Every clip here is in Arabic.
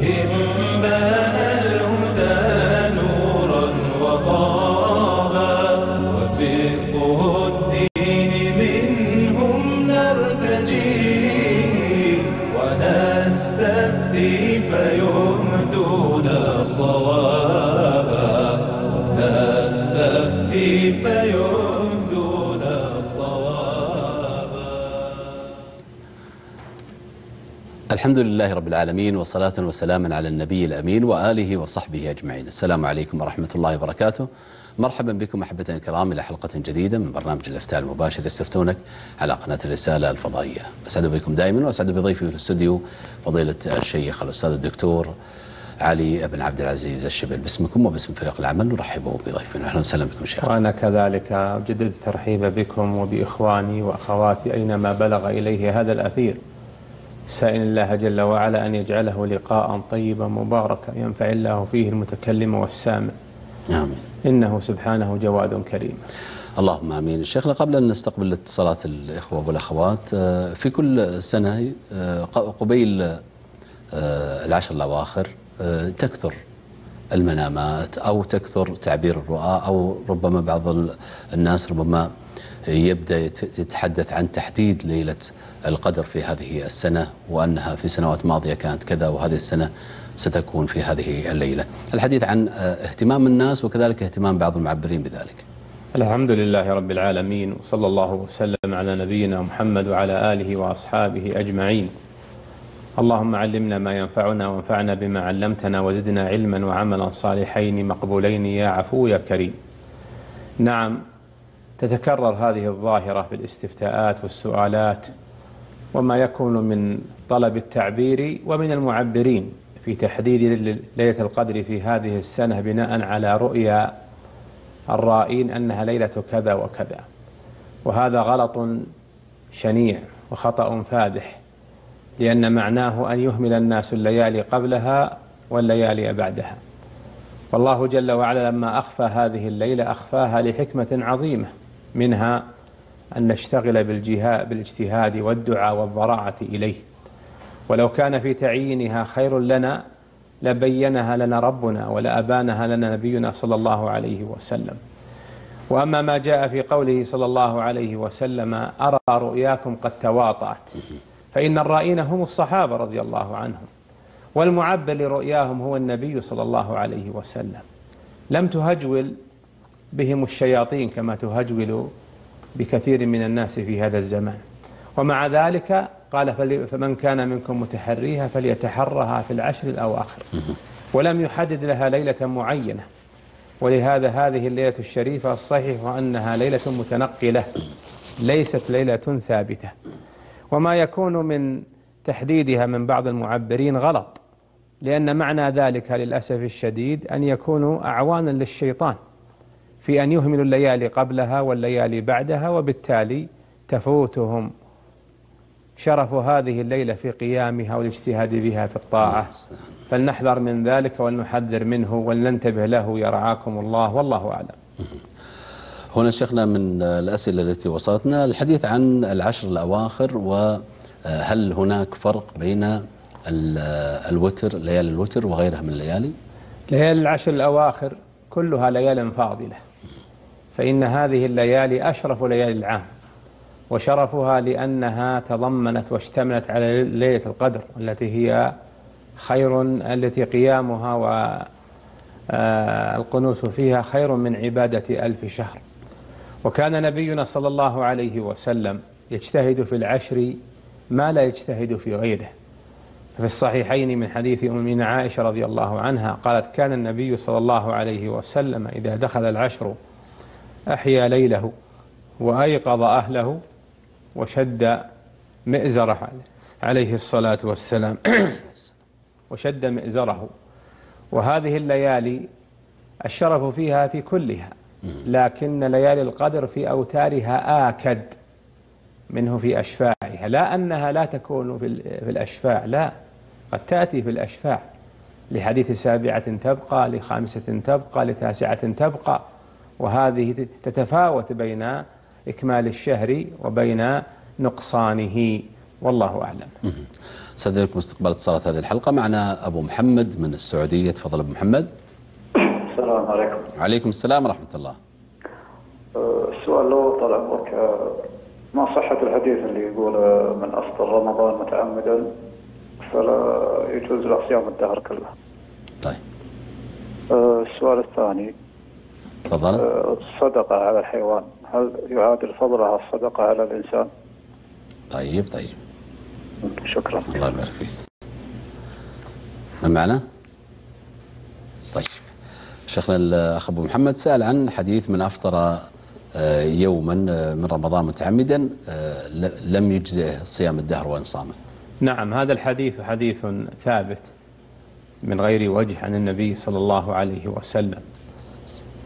فيهم الحمد لله رب العالمين وصلاة وسلاما على النبي الأمين وآله وصحبه أجمعين. السلام عليكم ورحمة الله وبركاته. مرحبا بكم أحبتنا الكرام إلى حلقة جديدة من برنامج الإفتاء المباشر يستفتونك على قناة الرسالة الفضائية. أسعد بكم دائما وأسعد بضيفي في الاستوديو فضيلة الشيخ الأستاذ الدكتور علي بن عبد العزيز الشبل باسمكم وباسم فريق العمل نرحب بضيفنا. أهلا وسهلا بكم شيخ. وأنا كذلك أجدد الترحيب بكم وبإخواني وأخواتي أينما بلغ إليه هذا الأثير. سائل الله جل وعلا أن يجعله لقاء طيبا مباركا ينفع الله فيه المتكلم والسامع. آمين إنه سبحانه جواد كريم. اللهم آمين. شيخنا قبل أن نستقبل اتصالات الإخوة والأخوات آه، في كل سنة آه، قبيل آه، العشر الأواخر تكثر المنامات أو تكثر تعبير الرؤى أو ربما بعض ال- الناس ربما يبدأ يت- يتحدث عن تحديد ليلة القدر في هذه السنة وأنها في سنوات ماضية كانت كذا وهذه السنة ستكون في هذه الليلة. الحديث عن آه، اهتمام الناس وكذلك اهتمام بعض المعبرين بذلك. الحمد لله رب العالمين وصلى الله وسلم على نبينا محمد وعلى آله وأصحابه أجمعين اللهم علمنا ما ينفعنا وانفعنا بما علمتنا وزدنا علما وعملا صالحين مقبولين يا عفو يا كريم نعم تتكرر هذه الظاهرة في الاستفتاءات والسؤالات وما يكون من طلب التعبير ومن المعبرين في تحديد ليلة القدر في هذه السنة بناء على رؤيا الرائين أنها ليلة كذا وكذا. وهذا غلط شنيع وخطأ فادح لأن معناه أن يهمل الناس الليالي قبلها والليالي بعدها. والله جل وعلا لما أخفى هذه الليلة أخفاها لحكمة عظيمة. منها أن نشتغل بالجهاد بالاجتهاد والدعاء والضراعة إليه. ولو كان في تعيينها خير لنا لبينها لنا ربنا ولأبانها لنا نبينا صلى الله عليه وسلم. وأما ما جاء في قوله صلى الله عليه وسلم أرى رؤياكم قد تواطأت. فإن الرائين هم الصحابة رضي الله عنهم. والمعبر لرؤياهم هو النبي صلى الله عليه وسلم. لم تهجول بهم الشياطين كما تهجول بكثير من الناس في هذا الزمان. ومع ذلك قال فمن كان منكم متحريها فليتحرها في العشر الأواخر ولم يحدد لها ليلة معينة. ولهذا هذه الليلة الشريفة الصحيح أنها ليلة متنقلة. ليست ليلة ثابتة. وما يكون من تحديدها من بعض المعبرين غلط. لأن معنى ذلك للأسف الشديد أن يكونوا أعوانا للشيطان. في أن يهملوا الليالي قبلها والليالي بعدها وبالتالي تفوتهم شرف هذه الليلة في قيامها والاجتهاد بها في الطاعة. فلنحذر من ذلك ولنحذر منه ولننتبه له يرعاكم الله والله أعلم. هنا شيخنا من الأسئلة التي وصلتنا الحديث عن العشر الأواخر وهل هناك فرق بين ال- الوتر ليالي الوتر وغيرها من الليالي؟ ليالي العشر الأواخر كلها ليال فاضلة. فإن هذه الليالي أشرف ليالي العام وشرفها لأنها تضمنت واشتملت على ليلة القدر التي هي خير التي قيامها والقنوت فيها خير من عبادة ألف شهر. وكان نبينا صلى الله عليه وسلم يجتهد في العشر ما لا يجتهد في غيره. في الصحيحين من حديث أمنا عائشة رضي الله عنها قالت كان النبي صلى الله عليه وسلم إذا دخل العشر أحيا ليله وأيقظ أهله وشد مئزره عليه الصلاة والسلام وشد مئزره. وهذه الليالي الشرف فيها في كلها لكن ليالي القدر في أوتارها آكد منه في أشفاعها. لا أنها لا تكون في ال- في الأشفاع لا قد تأتي في الأشفاع. لحديث سابعة تبقى لخامسة تبقى لتاسعة تبقى. وهذه تتفاوت بين إكمال الشهر وبين نقصانه. والله أعلم. استاذنكم استقبال اتصالات هذه الحلقة. معنا أبو محمد من السعودية. تفضل أبو محمد. السلام عليكم. وعليكم السلام ورحمة الله. أه، السؤال الأول طال عمرك ما صحة الحديث اللي يقول أه، من أفطر رمضان متعمدا فلا يجوز له صيام الدهر كله؟ طيب. أه، السؤال الثاني تفضل. أه، الصدقة على الحيوان. هل يعادل فضلها الصدقة على الإنسان؟ طيب طيب. شكرا. الله يبارك فيك. من معنا؟ طيب. شيخنا الاخ أبو محمد سأل عن حديث من أفطر آه، يوما آه، من رمضان متعمدا لم يجزئه صيام الدهر وإن صامه نعم هذا الحديث حديث ثابت من غير وجه عن النبي صلى الله عليه وسلم.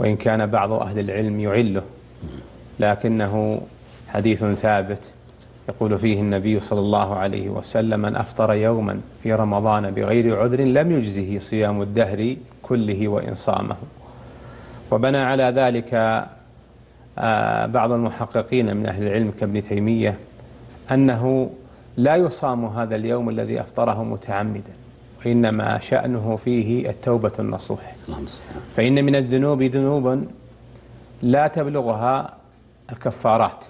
وإن كان بعض أهل العلم يعله. لكنه حديث ثابت يقول فيه النبي صلى الله عليه وسلم من أفطر يوما في رمضان بغير عذر لم يجزه صيام الدهر كله وإن صامه. وبنى على ذلك آه، بعض المحققين من أهل العلم كابن تيمية أنه لا يصام هذا اليوم الذي أفطره متعمدا. وإنما شأنه فيه التوبة النصوح. فإن من الذنوب ذنوب لا تبلغها الكفارات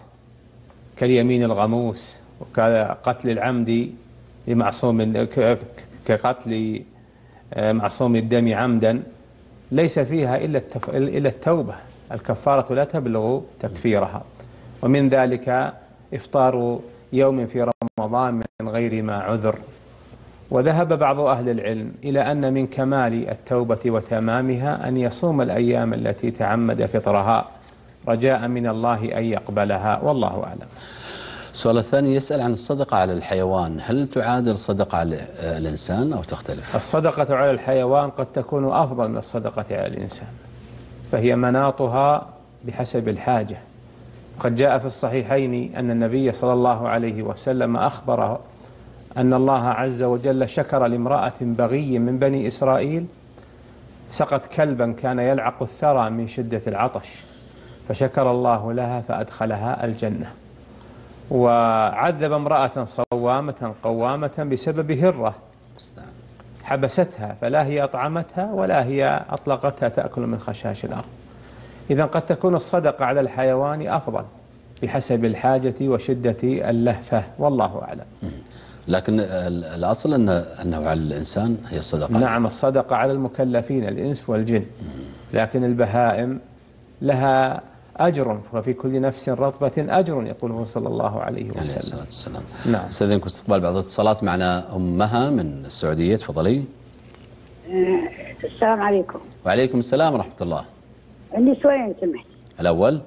كاليمين الغموس وكقتل العمد لمعصوم كقتل آه، معصوم الدم عمدا ليس فيها إلا. إلا التوبة. الكفارة لا تبلغ تكفيرها. ومن ذلك إفطار يوم في رمضان من غير ما عذر. وذهب بعض أهل العلم إلى أن من كمال التوبة وتمامها أن يصوم الأيام التي تعمد فطرها رجاء من الله أن يقبلها والله أعلم. السؤال الثاني يسأل عن الصدقة على الحيوان. هل تعادل الصدقة على الإنسان أو تختلف؟ الصدقة على الحيوان قد تكون أفضل من الصدقة على الإنسان فهي مناطها بحسب الحاجة. قد جاء في الصحيحين أن النبي صلى الله عليه وسلم أخبر أن الله عز وجل شكر لامرأة بغي من بني إسرائيل سقت كلبا كان يلعق الثرى من شدة العطش فشكر الله لها فأدخلها الجنة. وعذب امرأة صوامة قوامة بسبب هرة. حبستها فلا هي أطعمتها ولا هي أطلقتها تأكل من خشاش الأرض. إذا قد تكون الصدقة على الحيوان أفضل بحسب الحاجة وشدة اللهفة والله أعلم. لكن ال- الأصل انه أنه على الإنسان هي الصدقة. نعم الصدقة على المكلفين الإنس والجن. لكن البهائم لها أجر وفي كل نفس رطبة أجر يقوله صلى الله عليه عليه وسلم. الصلاة والسلام. نعم. استاذنكم استقبال بعض الاتصالات معنا أمها من السعودية. تفضلي. السلام عليكم. وعليكم السلام ورحمة الله. عندي سؤالين سمحت الأول.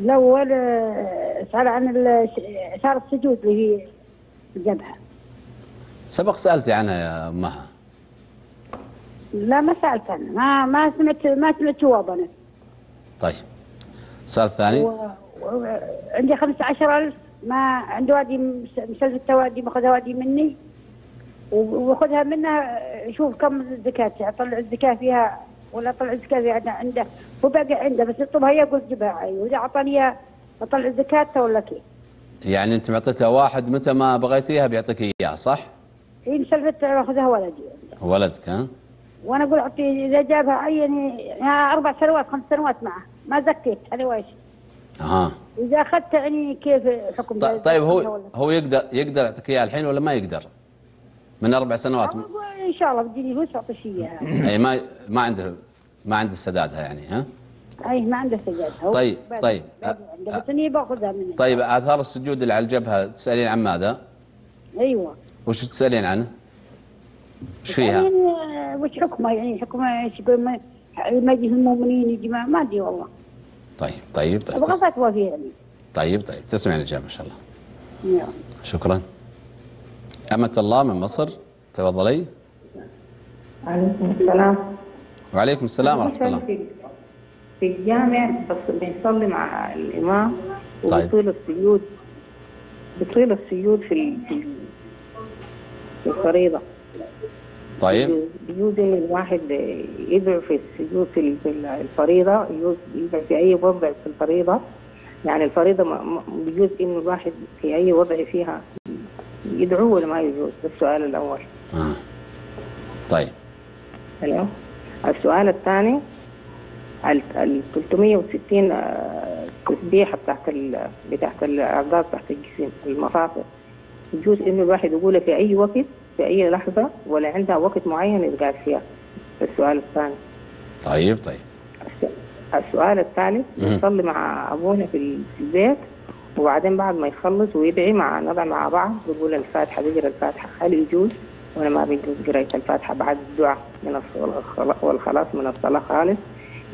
الأول آه، سأل عن ال- إثارة السجود اللي هي الجبهة سبق سألتي عنها يا أمها. لا ما سألت عنه ما ما سمعت ما سمعت جواب أنا طيب. السؤال الثاني و- و- عندي خمسة عشر ألف. ما عندي وادي مس- مسلسل وادي باخذها وادي مني. و- واخذها منها. يشوف كم الزكاة أطلع الزكاة فيها ولا أطلع الزكاة فيها. عنده- عنده هو باقي عنده بس يطلبها هي يقول جيبها. أيوة واذا اعطاني أطلع زكاتها ولا كيف؟ يعني أنت معطيتها واحد متى ما بغيتيها بيعطيك إياها صح؟ هي مسلفت أخذها ولدي ولدك ها؟ وأنا أقول أعطي إذا جابها عيني يعني أربع سنوات خمس سنوات معه ما زكيت هذا وايش أها إذا أخذت يعني كيف حكم ط- ذلك؟ طيب هو هو يقدر يقدر يعطيك إياها الحين ولا ما يقدر؟ من أربع سنوات إن شاء الله بديني فلوس اعطي شيء إياها أي ما ما عنده ما عنده سدادها يعني ها؟ أي ما عنده سجاد. هو طيب، طيب. عنده بس إني باخذها منه. طيب آثار السجود اللي على الجبهة تسألين عن ماذا؟ أيوه. وش تسألين عنه؟ وش فيها؟ يعني آه، وش حكمه؟ يعني حكمه إيش يقول؟ ما ما يجي المؤمنين يجي ما ما أدري والله. طيب طيب طيب. أبغى فتوى فيها يعني طيب طيب. تسمعين الاجابه إن شاء الله. نعم. شكرا. أمة الله من مصر تفضلي. عليكم السلام. وعليكم السلام ورحمة الله. في الجامع بس بنصلي مع الإمام طيب. وبطيل السجود بطيل السجود في في ال- في الفريضة طيب بيجوز إن الواحد يدعو في السجود في ال- في الفريضة يجوز يدعو في أي وضع في الفريضة يعني ما- بيجوز إن الواحد في أي وضع فيها يدعوه ولا ما يجوز ده السؤال الأول آه. طيب ألو السؤال الثاني ال ال 360 آه، تسبيحة بتاعت ال بتاعت الأعضاء بتاعت الجسم المفاصل. يجوز إنه الواحد يقولها في أي وقت في أي لحظة ولا عندها وقت معين يتقال فيها. السؤال الثاني. طيب طيب. الس- السؤال الثالث مم. نصلي مع أبونا في ال- في البيت وبعدين بعد ما يخلص ويدعي مع نضع مع بعض بيقول الفاتحة بيقرأ الفاتحة. هل يجوز؟ ولا ما بيجوز قراية الفاتحة بعد الدعاء من الص- والخلا- والخلاص من الصلاة خالص.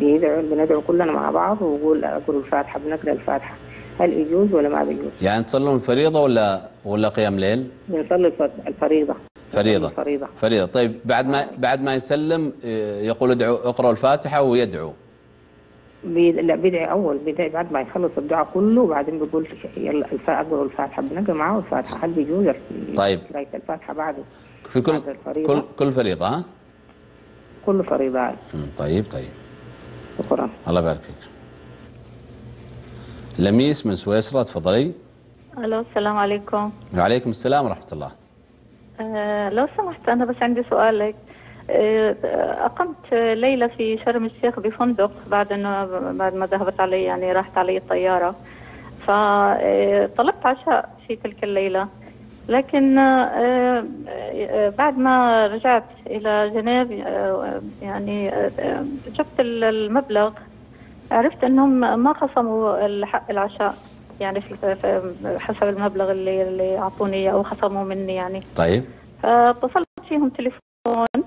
بندعو بندعو كلنا مع بعض ويقول أقرأ الفاتحة بنقرأ الفاتحة. هل يجوز ولا ما بيجوز؟ يعني تصلون فريضة ولا ولا قيام ليل؟ بنصلي الف- الفريضة. فريضة. الفريضة. فريضة. طيب بعد ما بعد ما يسلم يقول ادعوا اقرأوا الفاتحة ويدعو. بي... لا بدعي أول بدعي بعد ما يخلص الدعاء كله وبعدين بيقول يلا الف... أقرأ الفاتحة بنقرأ معاه الفاتحة. هل بيجوز؟ طيب. قرايه الفاتحة بعد في كل بعد الفريضة. كل كل فريضة ها؟ كل فريضة. مم، طيب. شكرا. الله يبارك فيك. لميس من سويسرا تفضلي. ألو السلام عليكم. وعليكم السلام ورحمة الله. آه لو سمحت أنا بس عندي سؤال لك آه أقمت ليلة في شرم الشيخ بفندق بعد إنه بعد ما ذهبت علي يعني راحت علي الطيارة. فطلبت عشاء في تلك الليلة. لكن آه، آه، بعد ما رجعت إلى جنيف آه، يعني جبت المبلغ عرفت إنهم ما خصموا الحق العشاء يعني حسب المبلغ اللي اللي أعطوني اياه أو خصموا مني يعني. طيب. فاتصلت فيهم تليفون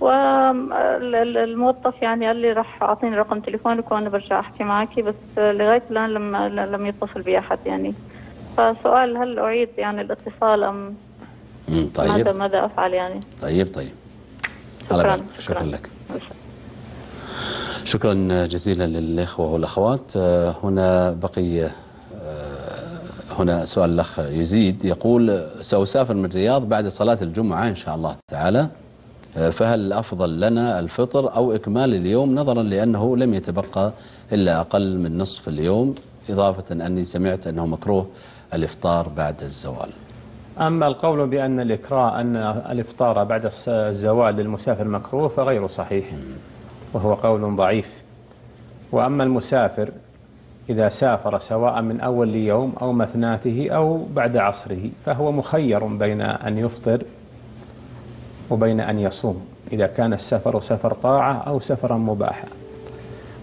والموظف يعني قال لي راح أعطيني رقم تليفونك وأنا برجع أحكي معك بس لغاية الآن لم لم يتصل بي أحد يعني. فسؤال هل أعيد يعني الاتصال أم مم، طيب. ماذا ماذا أفعل يعني؟ طيب طيب. شكرا. شكرا شكرا. لك. شكرا جزيلا للإخوة والأخوات. آه، هنا بقي آه، هنا سؤال الأخ يزيد يقول سأسافر من الرياض بعد صلاة الجمعة إن شاء الله تعالى. آه، فهل الأفضل لنا الفطر أو إكمال اليوم؟ نظرا لأنه لم يتبقى إلا أقل من نصف اليوم. إضافة أني سمعت أنه مكروه الإفطار بعد الزوال. أما القول بأن الإكراء أن الإفطار بعد الزوال للمسافر مكروه فغير صحيح وهو قول ضعيف. وأما المسافر إذا سافر سواء من أول يوم أو مثناته أو بعد عصره فهو مخير بين أن يفطر وبين أن يصوم إذا كان السفر سفر طاعة أو سفرا مباحا.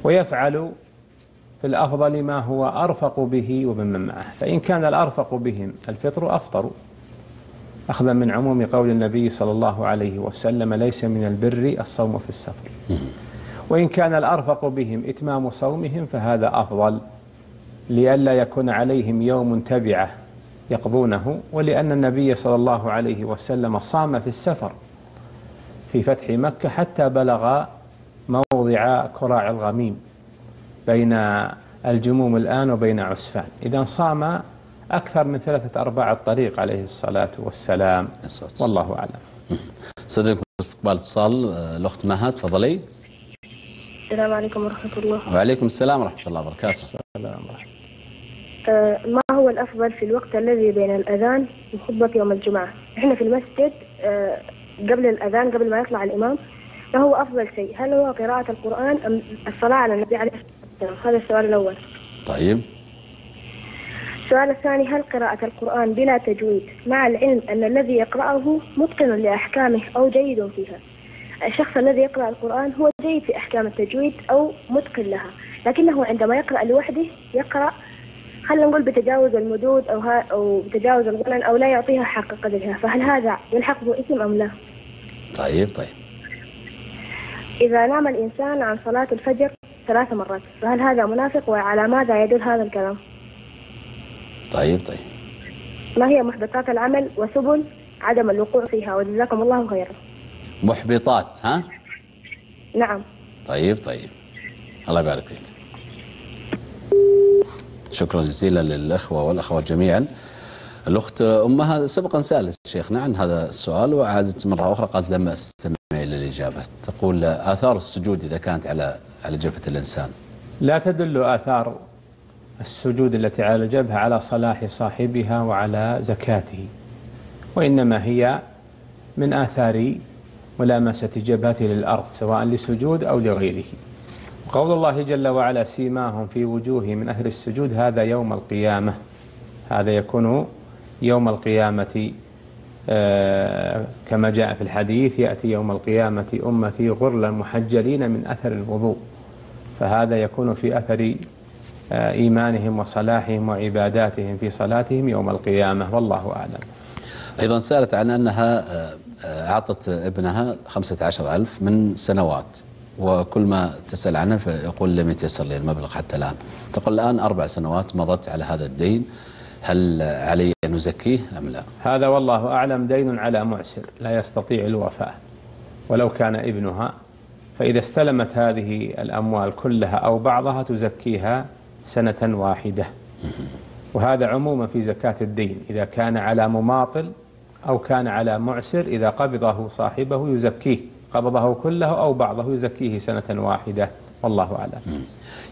ويفعل في الأفضل ما هو أرفق به ومن معه. فإن كان الأرفق بهم الفطر أفطروا أخذا من عموم قول النبي صلى الله عليه وسلم ليس من البر الصوم في السفر. وإن كان الأرفق بهم إتمام صومهم فهذا أفضل. لئلا يكون عليهم يوم تبعه يقضونه ولأن النبي صلى الله عليه وسلم صام في السفر في فتح مكة حتى بلغ موضع كراع الغميم. بين الجموم الآن وبين عسفان. إذا صام أكثر من ثلاثة أرباع الطريق عليه الصلاة والسلام. والله أعلم. صديقكم استقبال اتصال آه، الأخت مها تفضلي. السلام عليكم ورحمة الله. وعليكم السلام ورحمة الله وبركاته. السلام عليكم. آه، ما هو الأفضل في الوقت الذي بين الأذان وخطبة يوم الجمعة؟ إحنا في المسجد آه، قبل الأذان قبل ما يطلع الإمام ما هو أفضل شيء؟ هل هو قراءة القرآن أم الصلاة على النبي عليه الصلاة والسلام هذا السؤال الأول. طيب. السؤال الثاني هل قراءة القرآن بلا تجويد مع العلم أن الذي يقرأه متقن لأحكامه أو جيد فيها؟ الشخص الذي يقرأ القرآن هو جيد في أحكام التجويد أو متقن لها لكنه عندما يقرأ لوحده يقرأ خلينا نقول بتجاوز المدود أو, ها أو بتجاوز الغنن أو لا يعطيها حق قدرها فهل هذا يلحق به اسم أم لا؟ طيب طيب. إذا نام الإنسان عن صلاة الفجر ثلاث مرات. فهل هذا منافق وعلى ماذا يدل هذا الكلام؟ طيب طيب. ما هي محبطات العمل وسبل عدم الوقوع فيها؟ وجزاكم الله خيرا. محبطات ها؟ نعم. طيب طيب. الله يبارك فيك. شكرا جزيلا للأخوة والأخوات جميعا. الأخت أمها سبقا سألت شيخنا عن هذا السؤال وعادت مرة أخرى قالت لما أستمع. إلى الإجابة تقول آثار السجود إذا كانت على على جبهة الإنسان. لا تدل آثار السجود التي على الجبهة على صلاح صاحبها وعلى زكاته وإنما هي من آثار ملامسة جبهته للأرض سواء لسجود أو لغيره. قول الله جل وعلا سيماهم في وجوههم من أثر السجود هذا يوم القيامة. هذا يكون يوم القيامة. كما جاء في الحديث يأتي يوم القيامة أمتي غرلا محجلين من أثر الوضوء. فهذا يكون في أثر آه، إيمانهم وصلاحهم وعباداتهم في صلاتهم يوم القيامة. والله أعلم. أيضا سألت عن أنها آه، أعطت ابنها خمسة عشر ألف من سنوات وكل ما تسأل عنه فيقول لم يتيسر لي المبلغ حتى الآن. تقول الآن أربع سنوات مضت على هذا الدين. هل علي أن أزكيه أم لا؟ هذا والله أعلم دين على معسر لا يستطيع الوفاء ولو كان ابنها فإذا استلمت هذه الأموال كلها أو بعضها تزكيها سنة واحدة. وهذا عموما في زكاة الدين إذا كان على مماطل أو كان على معسر إذا قبضه صاحبه يزكيه قبضه كله أو بعضه يزكيه سنة واحدة. والله أعلم.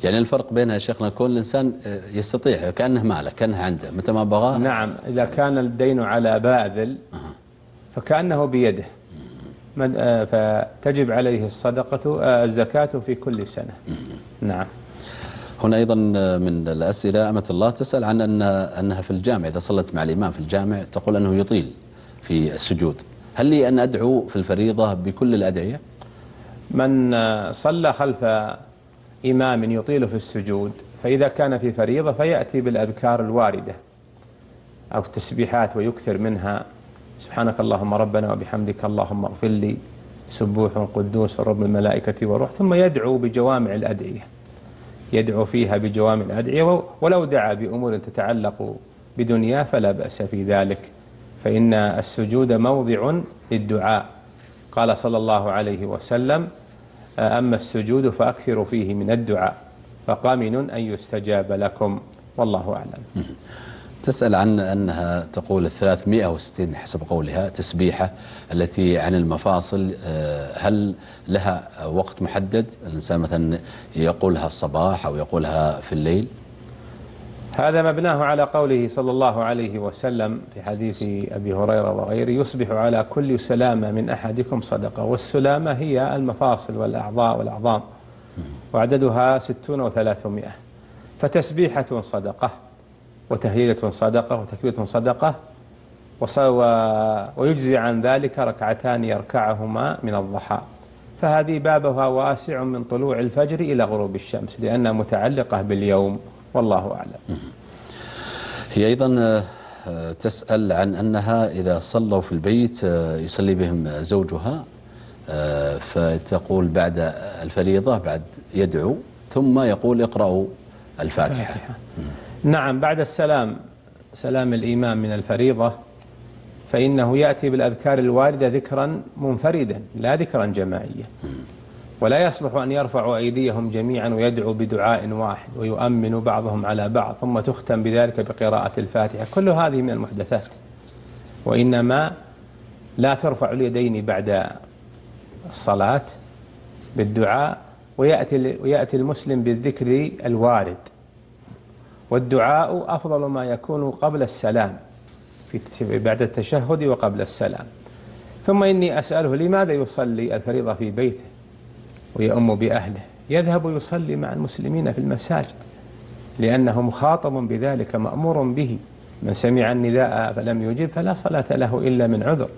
يعني الفرق بينها يا شيخنا كون الإنسان يستطيع كأنه ماله كأنه عنده متى ما بغاه. نعم إذا كان الدين على باذل فكأنه بيده. آه، فتجب عليه الصدقة آه، الزكاة في كل سنة. نعم. هنا أيضا من الأسئلة أمة الله تسأل عن أن أنها في الجامع إذا صلت مع الإمام في الجامع تقول أنه يطيل في السجود. هل لي أن أدعو في الفريضة بكل الأدعية؟ من صلى خلف إمام يطيل في السجود فإذا كان في فريضة فيأتي بالأذكار الواردة أو التسبيحات ويكثر منها. سبحانك اللهم ربنا وبحمدك اللهم اغفر لي سبوح قدوس رب الملائكة والروح ثم يدعو بجوامع الأدعية. يدعو فيها بجوامع الأدعية ولو دعا بأمور تتعلق بدنياه فلا بأس في ذلك. فإن السجود موضع للدعاء. قال صلى الله عليه وسلم أما السجود فأكثروا فيه من الدعاء فقامن أن يستجاب لكم. والله أعلم. تسأل عن أنها تقول الثلاثمائة وستين حسب قولها تسبيحة التي عن المفاصل آه، هل لها وقت محدد؟ الإنسان مثلا يقولها الصباح أو يقولها في الليل؟ هذا مبناه على قوله صلى الله عليه وسلم في حديث أبي هريرة وغيره يصبح على كل سلامة من أحدكم صدقة والسلامة هي المفاصل والأعضاء والأعظام وعددها ستون وثلاثمائة. فتسبيحة صدقة وتهليلة صدقة وتكبيرة صدقة ويجزي عن ذلك ركعتان يركعهما من الضحى. فهذه بابها واسع من طلوع الفجر إلى غروب الشمس لأنها متعلقة باليوم. والله أعلم. هي أيضا آه، تسأل عن أنها إذا صلوا في البيت آه، يصلي بهم زوجها آه، فتقول بعد الفريضة بعد يدعو ثم يقول اقرأوا الفاتحة. نعم بعد السلام سلام الإمام من الفريضة فإنه يأتي بالأذكار الواردة ذكرا منفردا لا ذكرا جماعيا. ولا يصلح أن يرفعوا أيديهم جميعا ويدعوا بدعاء واحد ويؤمن بعضهم على بعض ثم تختم بذلك بقراءة الفاتحة. كل هذه من المحدثات. وإنما لا ترفع اليدين بعد الصلاة بالدعاء ويأتي, ويأتي المسلم بالذكر الوارد. والدعاء أفضل ما يكون قبل السلام في بعد التشهد وقبل السلام. ثم إني أسأله لماذا يصلي الفريضة في بيته؟ ويؤم بأهله. يذهب يصلي مع المسلمين في المساجد لأنه مخاطب بذلك مأمور به. من سمع النداء فلم يجب فلا صلاة له إلا من عذر.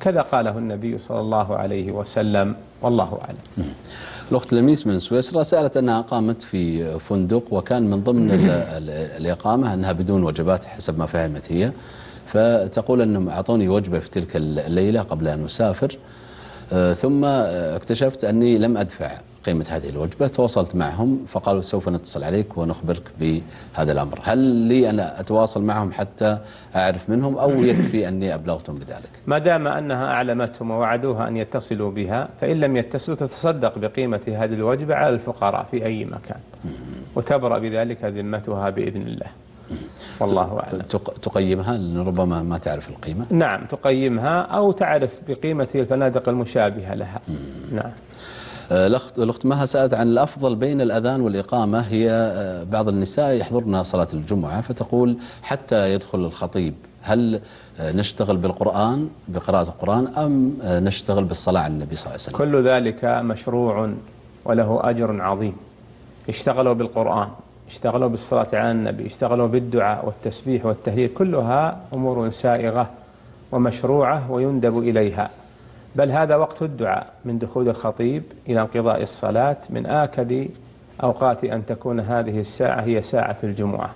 كذا قاله النبي صلى الله عليه وسلم والله أعلم. الأخت لميس من سويسرا سألت أنها قامت في فندق وكان من ضمن الإقامة أنها بدون وجبات حسب ما فهمت هي. فتقول أنهم أعطوني وجبة في تلك الليلة قبل أن أسافر. ثم اكتشفت أني لم أدفع قيمة هذه الوجبة تواصلت معهم فقالوا سوف نتصل عليك ونخبرك بهذا الأمر. هل لي أن أتواصل معهم حتى أعرف منهم أو يكفي أني أبلغتهم بذلك؟ ما دام أنها أعلمتهم ووعدوها أن يتصلوا بها فإن لم يتصلوا تتصدق بقيمة هذه الوجبة على الفقراء في أي مكان. وتبرأ بذلك ذمتها بإذن الله. والله أعلم. تقيمها لأن ربما ما تعرف القيمة. نعم تقيمها أو تعرف بقيمة الفنادق المشابهة لها. نعم. آه، الأخت مها سألت عن الأفضل بين الأذان والإقامة. هي آه، بعض النساء يحضرن صلاة الجمعة فتقول حتى يدخل الخطيب هل آه، نشتغل بالقرآن بقراءة القرآن أم نشتغل بالصلاة على النبي صلى الله عليه وسلم؟ كل ذلك مشروع وله أجر عظيم. اشتغلوا بالقرآن. اشتغلوا بالصلاة على النبي اشتغلوا بالدعاء والتسبيح والتهليل كلها أمور سائغة ومشروعة ويندب إليها. بل هذا وقت الدعاء من دخول الخطيب إلى انقضاء الصلاة من آكد أوقات أن تكون هذه الساعة هي ساعة الجمعة.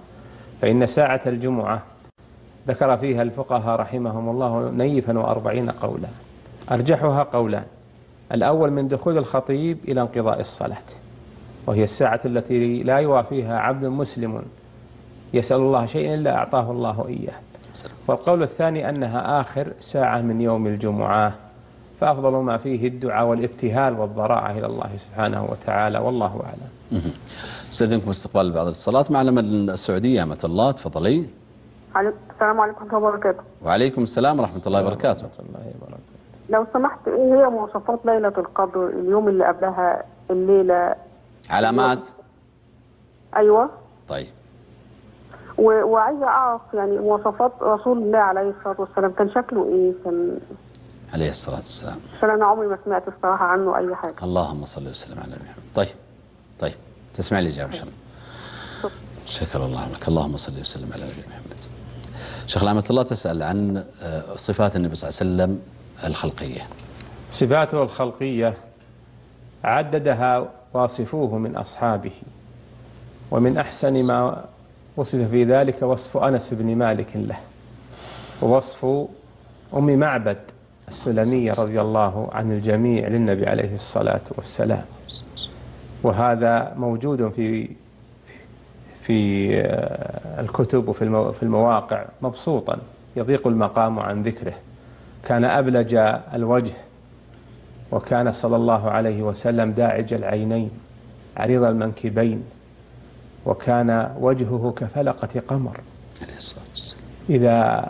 فإن ساعة الجمعة ذكر فيها الفقهاء رحمهم الله نيفا وأربعين قولا. أرجحها قولان الأول من دخول الخطيب إلى انقضاء الصلاة. وهي الساعة التي لا يوافيها عبد مسلم يسأل الله شيئا إلا أعطاه الله إياه. والقول الثاني أنها آخر ساعة من يوم الجمعة فأفضل ما فيه الدعاء والابتهال والضراعة إلى الله سبحانه وتعالى والله أعلم. أستاذنكم استقبال بعض الصلاة معنا من السعودية أمة الله تفضلي. عليكم السلام عليكم ورحمة الله وبركاته. وعليكم السلام ورحمة الله وبركاته. ورحمة الله وبركاته. لو سمحت إيه هي مواصفات ليلة القدر اليوم اللي قبلها الليلة علامات؟ أيوه. طيب. و- وعايزة أعرف يعني مواصفات رسول الله عليه الصلاة والسلام كان شكله إيه؟ كان عليه الصلاة والسلام. عشان أنا عمري ما سمعت الصراحة عنه أي حاجة. اللهم صل وسلم على محمد. طيب. طيب. تسمع لي إجابة إن شاء الله. شكر الله لك. اللهم صل وسلم على نبينا محمد. شيخ نعمة الله تسأل عن آه، صفات النبي صلى الله عليه وسلم الخلقية. صفاته الخلقية عددها واصفوه من أصحابه. ومن أحسن ما وصف في ذلك وصف أنس بن مالك له. ووصف أم معبد السلمية رضي الله عن الجميع للنبي عليه الصلاة والسلام. وهذا موجود في في الكتب وفي في المواقع مبسوطا يضيق المقام عن ذكره. كان أبلج الوجه وكان صلى الله عليه وسلم داعج العينين عريض المنكبين وكان وجهه كفلقة قمر. إذا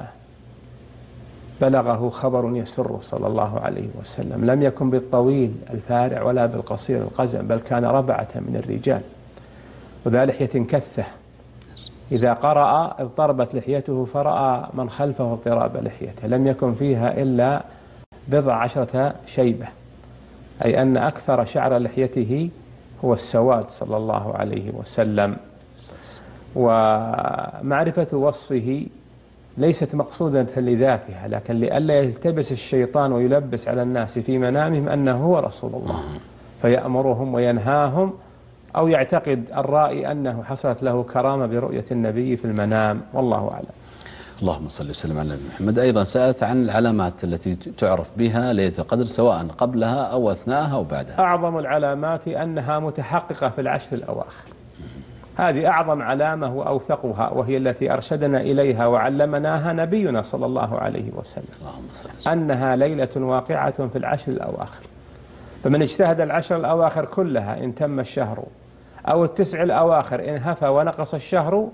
بلغه خبر يسر صلى الله عليه وسلم. لم يكن بالطويل الفارع ولا بالقصير القزم بل كان ربعة من الرجال. وذا لحية كثة. إذا قرأ اضطربت لحيته فرأى من خلفه اضطراب لحيته. لم يكن فيها إلا بضع عشرة شيبة. أي أن أكثر شعر لحيته هو السواد صلى الله عليه وسلم. ومعرفة وصفه ليست مقصودة لذاتها لكن لئلا يلتبس الشيطان ويلبس على الناس في منامهم أنه هو رسول الله. فيأمرهم وينهاهم أو يعتقد الرائي أنه حصلت له كرامة برؤية النبي في المنام. والله أعلم. اللهم صل وسلم على محمد. أيضا سألت عن العلامات التي تعرف بها ليلة القدر سواء قبلها أو أثناءها أو بعدها. أعظم العلامات أنها متحققة في العشر الأواخر. هذه أعظم علامة وأوثقها وهي التي أرشدنا إليها وعلمناها نبينا صلى الله عليه وسلم. اللهم صل أنها ليلة واقعة في العشر الأواخر. فمن اجتهد العشر الأواخر كلها إن تم الشهر أو التسع الأواخر إن هفى ونقص الشهر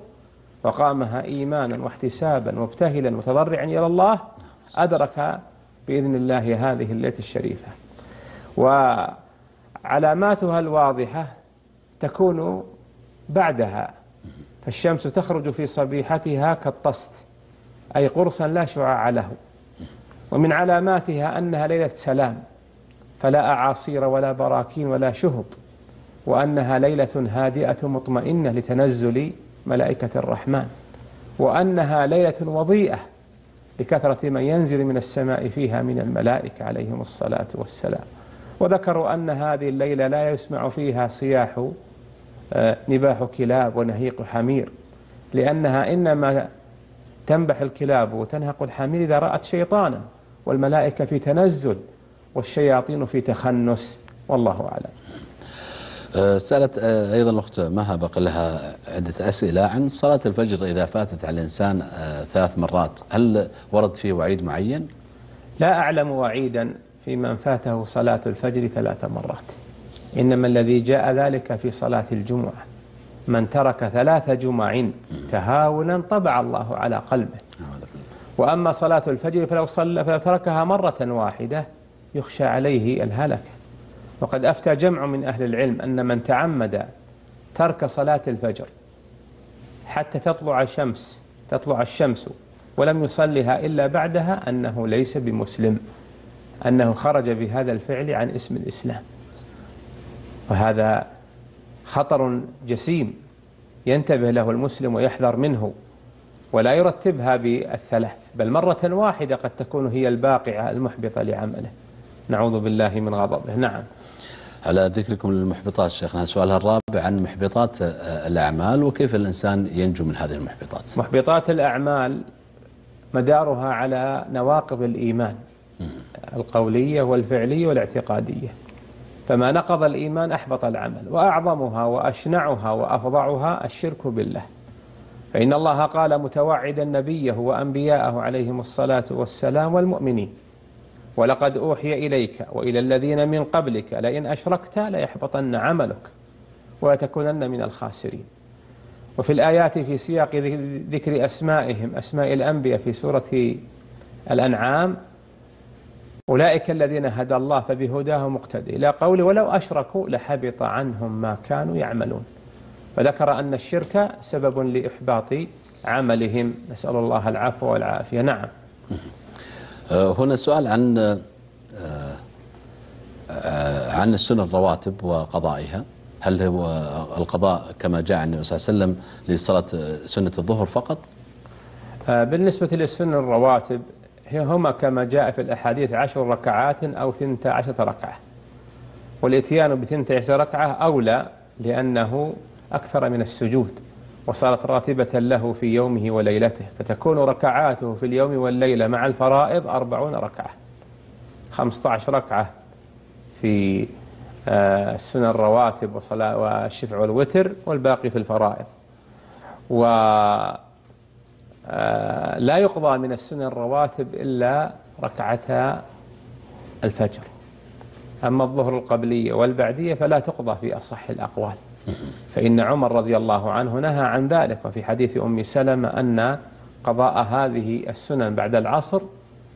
وقامها إيمانا واحتسابا مبتهلا متضرعا إلى الله أدرك بإذن الله هذه الليلة الشريفة. وعلاماتها الواضحة تكون بعدها. فالشمس تخرج في صبيحتها كالطست أي قرصا لا شعاع له. ومن علاماتها أنها ليلة سلام فلا أعاصير ولا براكين ولا شهب وأنها ليلة هادئة مطمئنة لتنزل ملائكة الرحمن وأنها ليلة وضيئة لكثرة من ينزل من السماء فيها من الملائكة عليهم الصلاة والسلام. وذكروا أن هذه الليلة لا يسمع فيها صياح آه، نباح كلاب ونهيق حمير لأنها إنما تنبح الكلاب وتنهق الحمير إذا رأت شيطانا والملائكة في تنزل والشياطين في تخنس والله أعلم. سألت آه، أيضا الأخت مها بقى لها عدة أسئلة عن صلاة الفجر إذا فاتت على الإنسان آه، ثلاث مرات. هل ورد فيه وعيد معين؟ لا أعلم وعيدا في من فاته صلاة الفجر ثلاث مرات. إنما الذي جاء ذلك في صلاة الجمعة. من ترك ثلاث جمع تهاونا طبع الله على قلبه. وأما صلاة الفجر فلو, صلى فلو تركها مرة واحدة يخشى عليه الهلكة وقد أفتى جمع من أهل العلم أن من تعمد ترك صلاة الفجر حتى تطلع الشمس تطلع الشمس ولم يصلها إلا بعدها أنه ليس بمسلم أنه خرج بهذا الفعل عن اسم الإسلام. وهذا خطر جسيم ينتبه له المسلم ويحذر منه ولا يرتبها بالثلاث بل مرة واحدة قد تكون هي الباقعة المحبطة لعمله. نعوذ بالله من غضبه. نعم. على ذكركم للمحبطات شيخنا. سؤالها الرابع عن محبطات آه، الأعمال وكيف الإنسان ينجو من هذه المحبطات؟ محبطات الأعمال مدارها على نواقض الإيمان القولية والفعلية والاعتقادية. فما نقض الإيمان أحبط العمل وأعظمها وأشنعها وأفظعها الشرك بالله. فإن الله قال متوعدا نبيه وأنبياءه عليهم الصلاة والسلام والمؤمنين. ولقد أوحي إليك وإلى الذين من قبلك لئن أشركت ليحبطن عملك ولتكونن من الخاسرين. وفي الآيات في سياق ذكر أسمائهم أسماء الأنبياء في سورة الأنعام أولئك الذين هدى الله فبهداه مقتدي. إلى قول ولو أشركوا لحبط عنهم ما كانوا يعملون. فذكر أن الشرك سبب لإحباط عملهم. نسأل الله العفو والعافية. نعم. هنا سؤال عن آه، آه، عن السنن الرواتب وقضائها. هل هو القضاء كما جاء عن النبي صلى الله عليه وسلم لصلاة سنة الظهر فقط؟ بالنسبة للسنن الرواتب هما كما جاء في الأحاديث عشر ركعات أو ثنتا عشرة ركعة. والإتيان بثنتا عشرة ركعة أولى لأنه أكثر من السجود. وصارت راتبة له في يومه وليلته فتكون ركعاته في اليوم والليلة مع الفرائض أربعون ركعة خمسة عشر ركعة في آه، السنن الرواتب وصلاة والشفع والوتر والباقي في الفرائض. ولا آه، يقضى من السنن الرواتب إلا ركعتا الفجر. أما الظهر القبلية والبعدية فلا تقضى في أصح الأقوال. فإن عمر رضي الله عنه نهى عن ذلك وفي حديث أم سلمة أن قضاء هذه السنن بعد العصر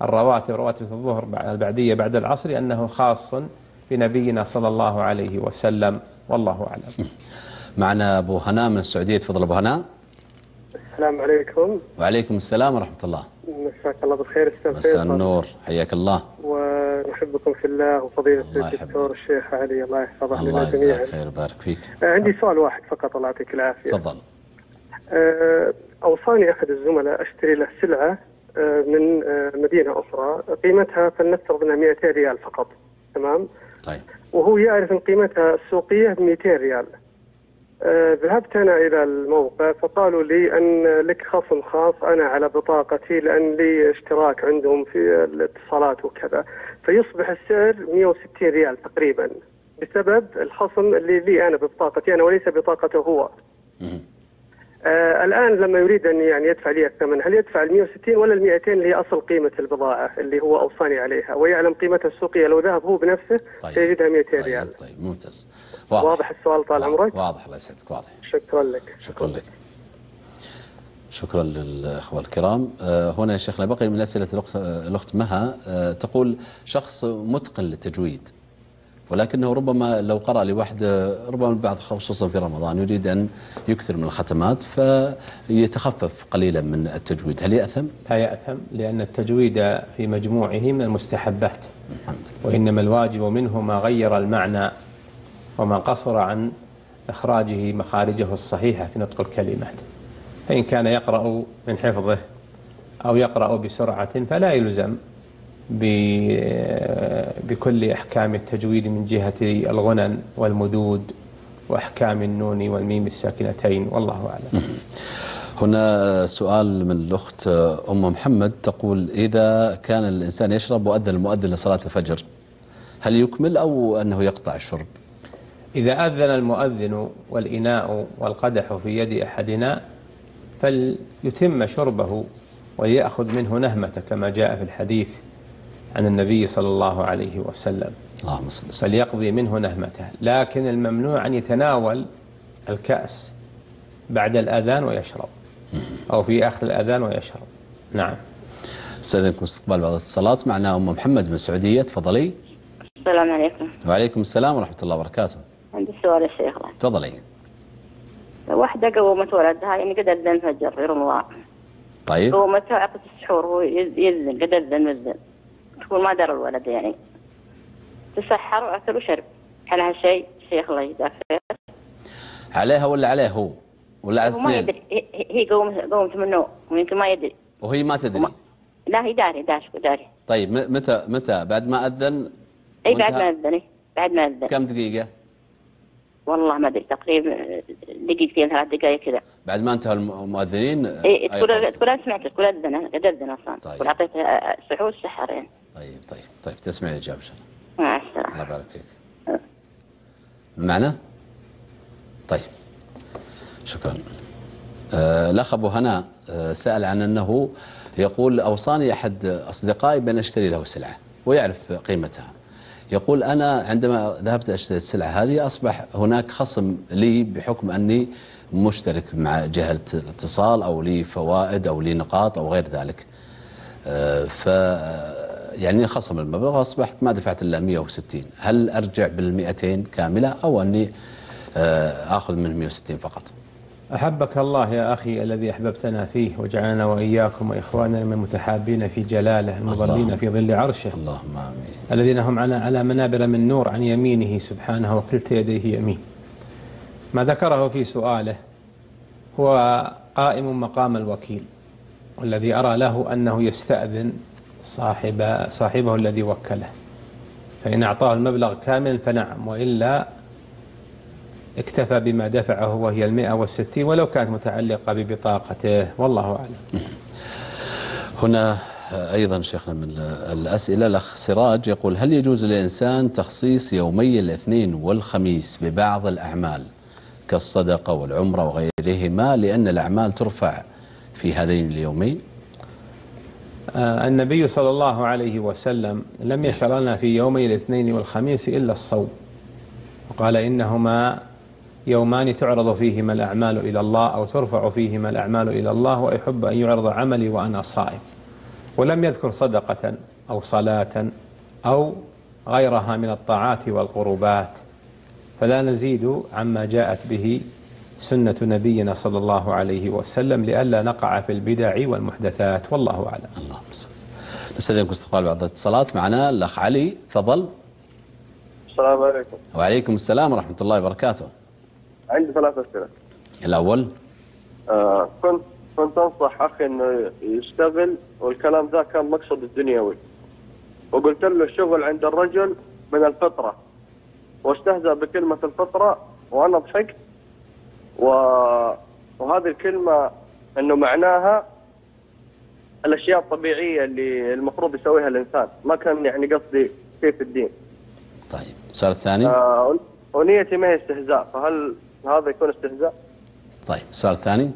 الرواتب رواتب الظهر البعدية بعد العصر أنه خاص بنبينا صلى الله عليه وسلم والله أعلم. معنا أبو هناء من السعودية. تفضل أبو هناء. السلام عليكم. وعليكم السلام ورحمة الله. مساك الله بالخير أستاذ مساء النور. حياك الله. ونحبكم في الله وفضيلة الدكتور الشيخ علي. الله يحفظه لنا جميعا. الله خير بارك فيك. آه، عندي سؤال واحد فقط الله يعطيك العافية. تفضل. آه، أوصاني أحد الزملاء أشتري له سلعة آه، من مدينة أخرى. قيمتها فلنفترض أنها 200 ريال فقط. تمام؟ طيب. وهو يعرف أن قيمتها السوقية ب 200 ريال. ذهبت أنا إلى الموقع فقالوا لي أن لك خصم خاص أنا على بطاقتي لأن لي اشتراك عندهم في الاتصالات وكذا فيصبح السعر 160 ريال تقريبا بسبب الخصم اللي لي أنا ببطاقتي أنا وليس بطاقته هو آه الآن لما يريد أن يعني يدفع لي الثمن هل يدفع ال 160 ولا ال 200 اللي هي أصل قيمة البضاعة اللي هو أوصاني عليها ويعلم قيمتها السوقية لو ذهب هو بنفسه طيب. سيجدها 200 طيب. ريال طيب ممتاز واضح, واضح السؤال طال عمرك؟ واضح الله يسعدك واضح. شكرا لك. شكرا لك. شكرا للأخوة الكرام. آه، هنا يا شيخنا بقي من أسئلة الأخت مها آه، تقول شخص متقن للتجويد ولكنه ربما لو قرأ لوحده ربما البعض خصوصا في رمضان يريد أن يكثر من الختمات فيتخفف قليلا من التجويد. هل يأثم؟ لا يأثم لأن التجويد في مجموعه من المستحبات وإنما الواجب منه ما غير المعنى. وما قصر عن إخراجه مخارجه الصحيحة في نطق الكلمات. فإن كان يقرأ من حفظه أو يقرأ بسرعة فلا يلزم بكل أحكام التجويد من جهة الغنن والمدود وأحكام النون والميم الساكنتين. والله أعلم. هنا سؤال من الأخت أم محمد تقول إذا كان الإنسان يشرب وأذن المؤذن لصلاة الفجر هل يكمل أو أنه يقطع الشرب؟ إذا أذن المؤذن والإناء والقدح في يد أحدنا فليتم شربه وليأخذ منه نهمة كما جاء في الحديث عن النبي صلى الله عليه وسلم. اللهم فليقضي منه نهمته. لكن الممنوع أن يتناول الكأس بعد الأذان ويشرب أو في آخر الأذان ويشرب. نعم. استاذنكم استقبال بعض الاتصالات معنا أم محمد من السعودية. تفضلي. السلام عليكم. وعليكم السلام ورحمة الله وبركاته. عندي سؤال يا شيخ. تفضلي. واحدة قومت ولدها يعني قد أذن فجر في رمضان. طيب. هو متى وقت السحور هو يزن قد أذن مزن تقول ما درى الولد يعني. تسحر وأكل وشرب. على هالشيء شيخ الله يجزاه خير عليها ولا عليه هو؟ ولا على ما يدري. هي- هي قوم قومت من النوم ويمكن ما يدري. وهي ما تدري. لا هي داري داري داري. طيب متى متى؟ بعد ما أذن؟ إي بعد؟ ما أذن بعد ما أذن. كم دقيقة؟ والله ما أدري تقريبا دقيقتين ثلاث دقائق كذا. بعد ما انتهى الم- المؤذنين اي تقول. تقول أنا سمعت تقول اذن قد اذن أصلا. طيب. تقول اعطيته سحور سحر يعني. طيب طيب طيب. تسمع الإجابة إن شاء الله مع السلامة. الله يبارك فيك. معنا؟ طيب. شكرا. آه، الأخ أبو هناء آه، سأل عن أنه يقول أوصاني أحد أصدقائي بأن أشتري له سلعة ويعرف قيمتها. يقول أنا عندما ذهبت أشتري السلعة هذه أصبح هناك خصم لي بحكم أني مشترك مع جهة الاتصال أو لي فوائد أو لي نقاط أو غير ذلك. آه، ف يعني خصم المبلغ وأصبحت ما دفعت إلا 160 هل أرجع بال 200 كاملة أو أني آه، آخذ من 160 فقط؟ أحبك الله يا أخي الذي أحببتنا فيه وجعلنا وإياكم وإخواننا من المتحابين في جلاله المظلين في ظل عرشه. اللهم آمين. الذين هم على على منابر من نور عن يمينه سبحانه وكلتا يديه يمين. ما ذكره في سؤاله هو قائم مقام الوكيل والذي أرى له أنه يستأذن صاحب صاحبه الذي وكله. فإن أعطاه المبلغ كامل فنعم وإلا اكتفى بما دفعه وهي المئة والستين ولو كانت متعلقة ببطاقته. والله أعلم. هنا أيضا شيخنا من الأسئلة الأخ سراج يقول هل يجوز للإنسان تخصيص يومي الاثنين والخميس ببعض الأعمال كالصدقة والعمرة وغيرهما لأن الأعمال ترفع في هذين اليومين؟ آه، النبي صلى الله عليه وسلم لم يشرع لنا في يومي الاثنين والخميس إلا الصوم. وقال إنهما يومان تعرض فيهما الأعمال إلى الله أو ترفع فيهما الأعمال إلى الله ويحب أن يعرض عملي وأنا صائم. ولم يذكر صدقة أو صلاة أو غيرها من الطاعات والقربات. فلا نزيد عما جاءت به سنة نبينا صلى الله عليه وسلم لئلا نقع في البدع والمحدثات. والله أعلم. اللهم صل نستاذنكم استقبال بعض الاتصالات معنا الأخ علي. تفضل. السلام عليكم. وعليكم السلام ورحمة الله وبركاته. عندي ثلاث أسئلة. الأول؟ آه كنت كنت أنصح أخي إنه يشتغل والكلام ذا كان مقصد الدنيوي. وقلت له الشغل عند الرجل من الفطرة. واستهزأ بكلمة الفطرة وأنا ضحكت. و... وهذه الكلمة إنه معناها الأشياء الطبيعية اللي المفروض يسويها الإنسان. ما كان يعني قصدي كيف الدين. طيب السؤال الثاني؟ آه ونيتي ما هي استهزاء فهل هذا يكون استهزاء؟ طيب السؤال الثاني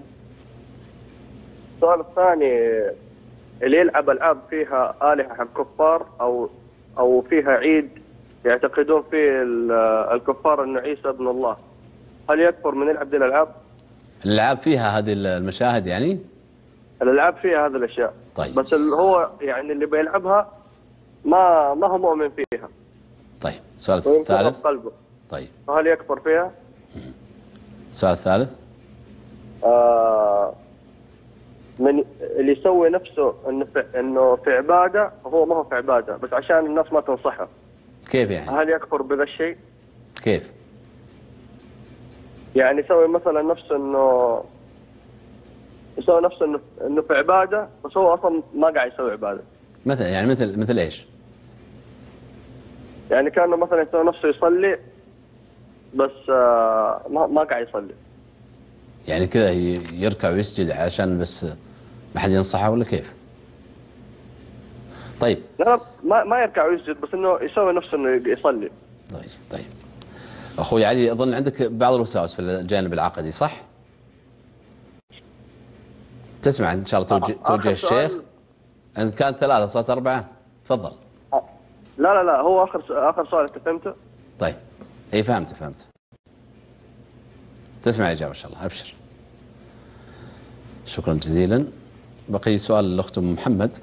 السؤال الثاني اللي يلعب العاب فيها آلهة حق كفار أو أو فيها عيد يعتقدون فيه ال- الكفار أنه عيسى ابن الله. هل يكفر من يلعب ذي الالعاب؟ الالعاب فيها هذه المشاهد يعني؟ الالعاب فيها هذه الأشياء. طيب. بس اللي هو يعني اللي بيلعبها ما ما هو مؤمن فيها. طيب السؤال الثالث قلبه. طيب. فهل يكفر فيها؟ السؤال الثالث آه من اللي يسوي نفسه إنه في إنه في عبادة هو ما هو في عبادة بس عشان الناس ما تنصحه. كيف يعني؟ هل يكفر بذا الشيء؟ كيف؟ يعني يسوي مثلا نفسه انه يسوي نفسه انه إنه في عبادة بس هو أصلا ما قاعد يسوي عبادة. مثل يعني مثل مثل إيش؟ يعني كأنه مثلا يسوي نفسه يصلي بس آه ما ما قاعد يصلي. يعني كذا يركع ويسجد عشان بس ما حد ينصحه ولا كيف؟ طيب. لا ما ما يركع ويسجد بس إنه يسوي نفسه إنه يصلي. طيب طيب. أخوي علي أظن عندك بعض الوساوس في الجانب العقدي صح؟ تسمع إن شاء الله توجه, توجه. الشيخ؟ إن كانت ثلاثة صارت أربعة. تفضل. لا لا لا هو آخر آخر سؤال أنت فهمته؟ طيب. اي فهمت فهمت. تسمع الإجابة إن شاء الله أبشر. شكرا جزيلا. بقي سؤال الأخت أم محمد.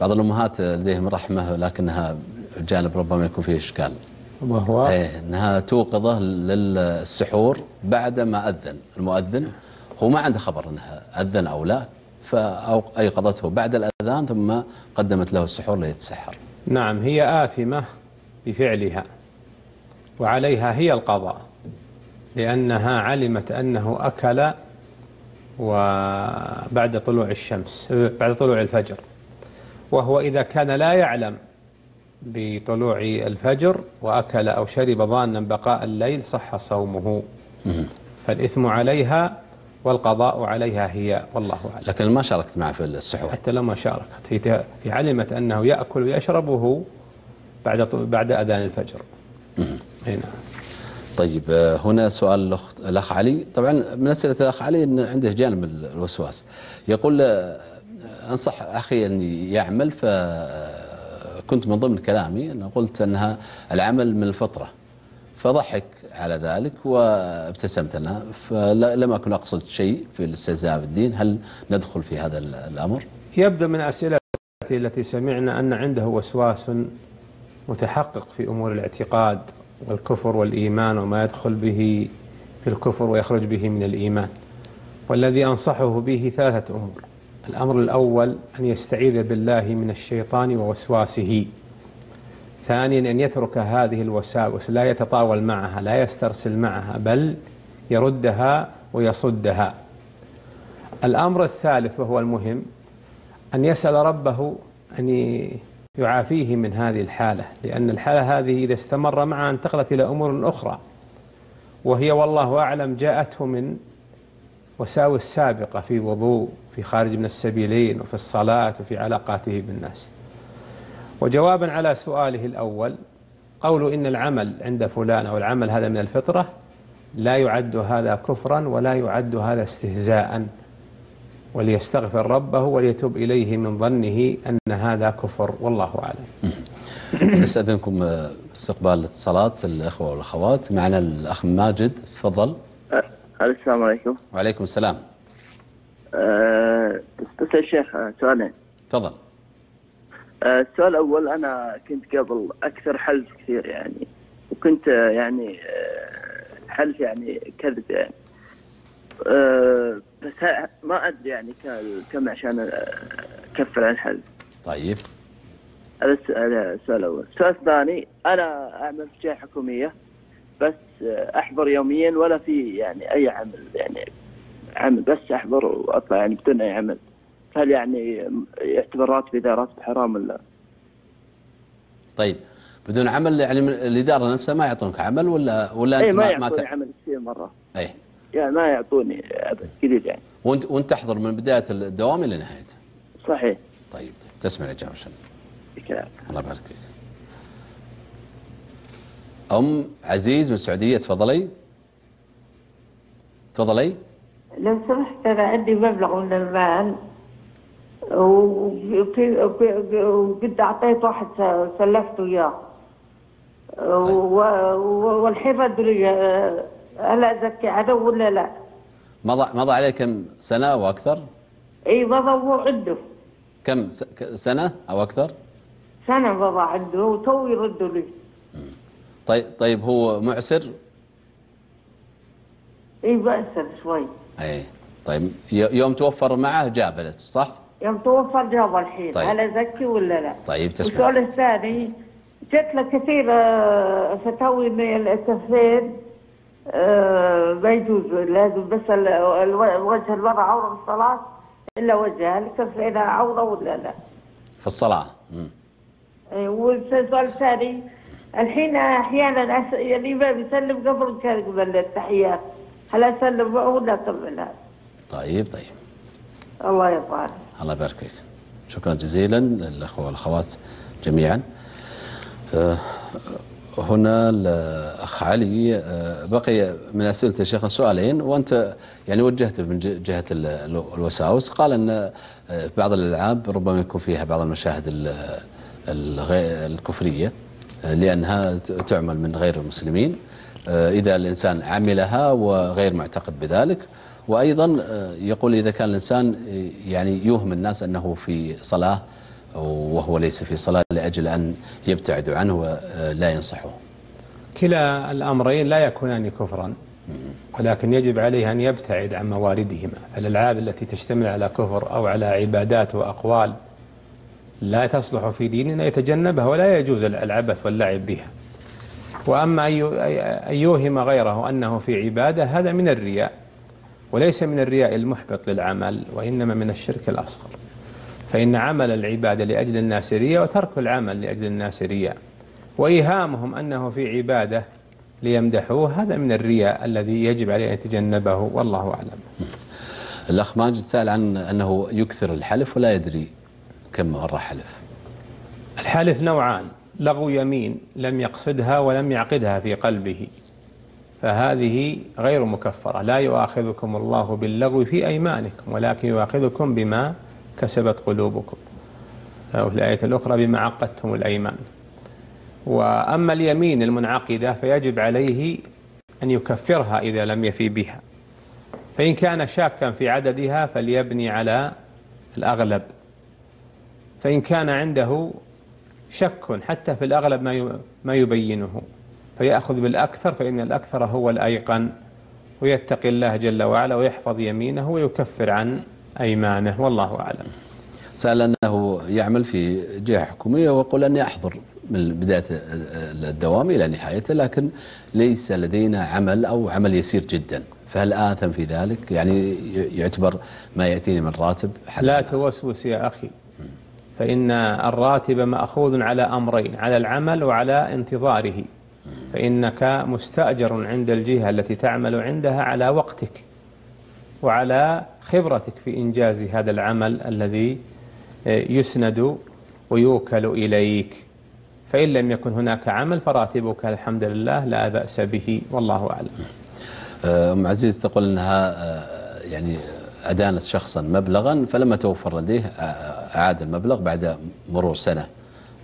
بعض الأمهات لديهم رحمة لكنها جانب ربما يكون فيه إشكال. وهو إيه أنها توقظة للسحور بعد ما أذن. المؤذن هو ما عنده خبر أنها أذن أو لا فأيقظته بعد الأذان ثم قدمت له السحور ليتسحر. نعم هي آثمة بفعلها. وعليها هي القضاء لأنها علمت أنه أكل وبعد طلوع الشمس بعد طلوع الفجر. وهو إذا كان لا يعلم بطلوع الفجر وأكل أو شرب ظانا بقاء الليل صح صومه. فالإثم عليها والقضاء عليها هي والله أعلم. لكن ما شاركت معه في السحور حتى لما شاركت هي علمت أنه يأكل ويشربه بعد بعد أذان الفجر. نعم. طيب آه، هنا سؤال الأخ- علي. طبعا من أسئلة الأخ علي أن عنده جانب الوسواس. يقول آه، أنصح أخي أن يعمل فكنت من ضمن كلامي أن قلت أنها العمل من الفطرة. فضحك على ذلك وابتسمت أنا فلم أكن أقصد شيء في الاستهزاء بالدين. هل ندخل في هذا ال- الأمر؟ يبدو من أسئلة التي سمعنا أن عنده وسواس متحقق في أمور الاعتقاد والكفر والإيمان وما يدخل به في الكفر ويخرج به من الإيمان. والذي أنصحه به ثلاثة أمور. الأمر الأول أن يستعيذ بالله من الشيطان ووسواسه. ثانيا أن يترك هذه الوساوس لا يتطاول معها لا يسترسل معها بل يردها ويصدها. الأمر الثالث وهو المهم أن يسأل ربه أن يعافيه من هذه الحالة لأن الحالة هذه إذا استمر معها انتقلت إلى أمور أخرى وهي والله أعلم جاءته من وساوس سابقة في وضوء في خارج من السبيلين وفي الصلاة وفي علاقاته بالناس. وجوابا على سؤاله الأول قول إن العمل عند فلان أو العمل هذا من الفطرة لا يعد هذا كفرا ولا يعد هذا استهزاء. وليستغفر ربه وليتوب إليه من ظنه أن هذا كفر والله أعلم. نستأذنكم استقبال الاتصالات الأخوة والأخوات. معنا الأخ ماجد تفضل. السلام عليكم. وعليكم السلام. أه بس يا شيخ آه، سؤالين. تفضل. أه السؤال الأول أنا كنت قبل أكثر حلف كثير يعني وكنت آه، يعني حلف يعني كذب يعني. أه بس ما أدري يعني كم عشان أكفر عن الحلف طيب. هذا السؤال الأول. السؤال الثاني أنا أعمل في جهة حكومية بس أحضر يوميا ولا في يعني أي عمل يعني عمل بس أحضر وأطلع يعني بدون أي عمل. هل يعني يعتبر راتب إذا راتب حرام ولا؟ طيب. بدون عمل يعني من الإدارة نفسها ما يعطونك عمل ولا ولا أي أنت ما ما, ت- عمل كثير مرة. أي يعني ما يعطوني أبد قليل يعني. وأنت وأنت تحضر من بداية الدوام إلى نهايته صحيح. طيب طيب تسمع الإجابة شن كلام الله يبارك فيك. أم عزيز من السعودية تفضلي. تفضلي. لو سمحت أنا عندي مبلغ من المال وفي- وقد أعطيت واحد سلفته إياه. و- هل أزكي عنه ولا لا؟ مضى مضى عليه كم سنة أو أكثر؟ إي مضى هو عنده. كم سنة أو أكثر؟ سنة مضى عنده وتو يردوا لي طيب طيب هو معسر؟ إي بأسر شوي. أي. طيب يوم توفر معه جابلت صح؟ يوم توفر جاب الحين طيب. هل أزكي ولا لا؟ طيب تسمع. والسؤال الثاني جت له كثير آه، فتاوي ان الكفين ما يجوز لازم بس وجه المرأة عورة بالصلاة إلا وجهها الكفين عورة ولا لا في الصلاة. آه، والسؤال الثاني الحين أحيانا يعني الإمام يسلم قبل كان قبل التحيات هل أسلم معه ولا أكملها؟ طيب طيب الله يرضى عنك. الله يبارك فيك شكرا جزيلا للأخوة والأخوات جميعا آه، هنا الأخ علي آه، بقي من أسئلة الشيخ سؤالين وأنت يعني وجهته من ج- جهة ال- ال- الوساوس. قال أن آه، بعض الألعاب ربما يكون فيها بعض المشاهد ال- الغي- الكفرية آه، لأنها ت- تعمل من غير المسلمين. إذا الإنسان عملها وغير معتقد بذلك. وأيضا آه، يقول إذا كان الإنسان آه، يعني يوهم الناس أنه في صلاة وهو ليس في صلاة لأجل أن يبتعدوا عنه ولا ينصحوه كلا الأمرين لا يكونان كفرا ولكن يجب عليه أن يبتعد عن مواردهما. الألعاب التي تشتمل على كفر أو على عبادات وأقوال لا تصلح في ديننا يتجنبها ولا يجوز العبث واللعب بها. وأما أن يوهم غيره أنه في عبادة هذا من الرياء وليس من الرياء المحبط للعمل وإنما من الشرك الأصغر. فإن عمل العبادة لأجل الناس رياء وترك العمل لأجل الناس رياء وإيهامهم أنه في عبادة ليمدحوه هذا من الرياء الذي يجب عليه أن يتجنبه والله أعلم. الأخ ماجد سأل عن أنه يكثر الحلف ولا يدري كم مرة حلف. الحلف نوعان لغو يمين لم يقصدها ولم يعقدها في قلبه فهذه غير مكفرة لا يؤاخذكم الله باللغو في أيمانكم ولكن يؤاخذكم بما كسبت قلوبكم. وفي الآية الأخرى بما عقدتم الأيمان. وأما اليمين المنعقدة فيجب عليه أن يكفرها إذا لم يفي بها. فإن كان شاكا في عددها فليبني على الأغلب. فإن كان عنده شك حتى في الأغلب ما يبينه. فيأخذ بالأكثر فإن الأكثر هو الأيقن. ويتقي الله جل وعلا ويحفظ يمينه ويكفر عن أيمانه والله أعلم. سأل أنه يعمل في جهة حكومية ويقول أني أحضر من بداية الدوام إلى نهايته لكن ليس لدينا عمل أو عمل يسير جدا. فهل آثم في ذلك؟ يعني يعتبر ما يأتيني من راتب لا توسوس يا أخي. فإن الراتب مأخوذ على أمرين على العمل وعلى انتظاره. فإنك مستأجر عند الجهة التي تعمل عندها على وقتك وعلى خبرتك في إنجاز هذا العمل الذي يسند ويوكل إليك. فإن لم يكن هناك عمل فراتبك الحمد لله لا بأس به والله أعلم. أم عزيز تقول أنها يعني أدانت شخصا مبلغا فلما توفر لديه أعاد المبلغ بعد مرور سنة.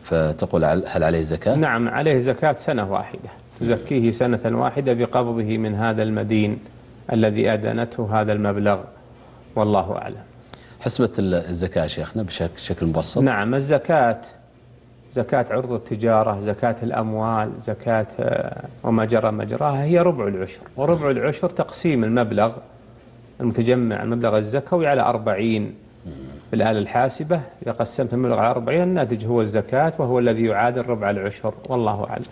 فتقول هل عليه زكاة؟ نعم عليه زكاة سنة واحدة. تزكيه سنة واحدة بقبضه من هذا المدين الذي أدانته هذا المبلغ. والله أعلم. حسبة الزكاة شيخنا بشكل مبسط. نعم الزكاة زكاة عرض التجارة زكاة الأموال زكاة وما جرى مجراها هي ربع العشر. وربع العشر تقسيم المبلغ المتجمع المبلغ الزكوي على أربعين. بالآلة الحاسبة إذا قسمت المبلغ على أربعين الناتج هو الزكاة وهو الذي يعادل ربع العشر. والله أعلم.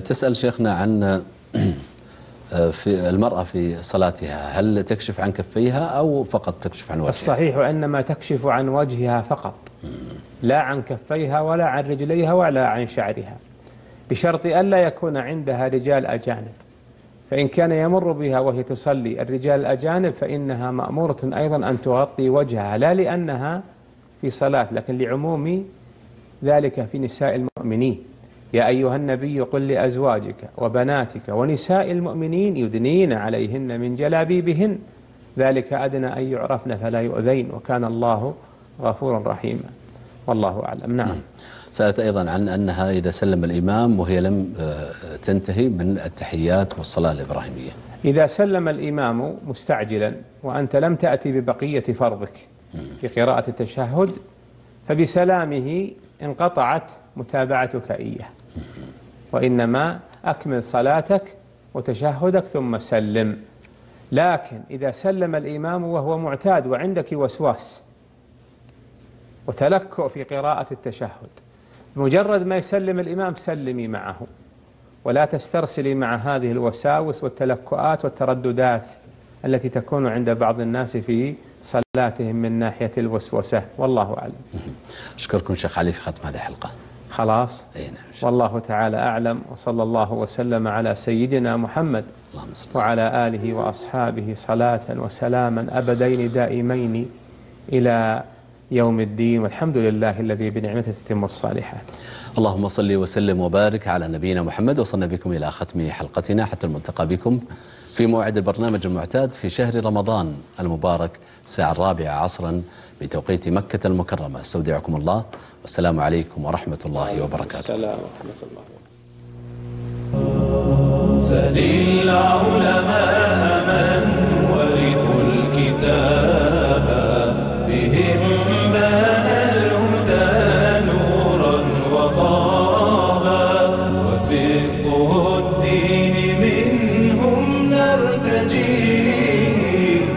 تسأل شيخنا عن في المرأة في صلاتها. هل تكشف عن كفيها أو فقط تكشف عن وجهها؟ الصحيح أنما تكشف عن وجهها فقط. لا عن كفيها ولا عن رجليها ولا عن شعرها. بشرط ألا يكون عندها رجال أجانب. فإن كان يمر بها وهي تصلي الرجال الأجانب فإنها مأمورة أيضا أن تغطي وجهها لا لأنها في صلاة لكن لعموم ذلك في نساء المؤمنين. يا أيها النبي قل لأزواجك وبناتك ونساء المؤمنين يدنين عليهن من جلابيبهن. ذلك أدنى أن يعرفن فلا يؤذين وكان الله غفورا رحيما. والله أعلم. نعم. سألت أيضا عن أنها إذا سلم الإمام وهي لم تنتهي من التحيات والصلاة الإبراهيمية. إذا سلم الإمام مستعجلا وأنت لم تأتي ببقية فرضك في قراءة التشهد فبسلامه انقطعت متابعتك إياه. وإنما أكمل صلاتك وتشهدك ثم سلم. لكن إذا سلم الإمام وهو معتاد وعندك وسواس وتلكؤ في قراءة التشهد مجرد ما يسلم الإمام سلمي معه ولا تسترسلي مع هذه الوساوس والتلكؤات والترددات التي تكون عند بعض الناس في صلاتهم من ناحية الوسوسة. والله أعلم. أشكركم شيخ علي في ختم هذه الحلقة. خلاص. أي نعم. والله تعالى أعلم. وصلى الله وسلم على سيدنا محمد. وعلى آله وأصحابه صلاة وسلاما أبدين دائمين إلى يوم الدين. والحمد لله الذي بنعمته تتم الصالحات. اللهم صل وسلم وبارك على نبينا محمد. وصلنا بكم إلى ختم حلقتنا. حتى الملتقى بكم. في موعد البرنامج المعتاد في شهر رمضان المبارك الساعة الرابعة عصرا بتوقيت مكة المكرمة. أستودعكم الله. والسلام عليكم ورحمة الله وبركاته. السلام ورحمة الله سل العلماء من ورثوا الكتاب.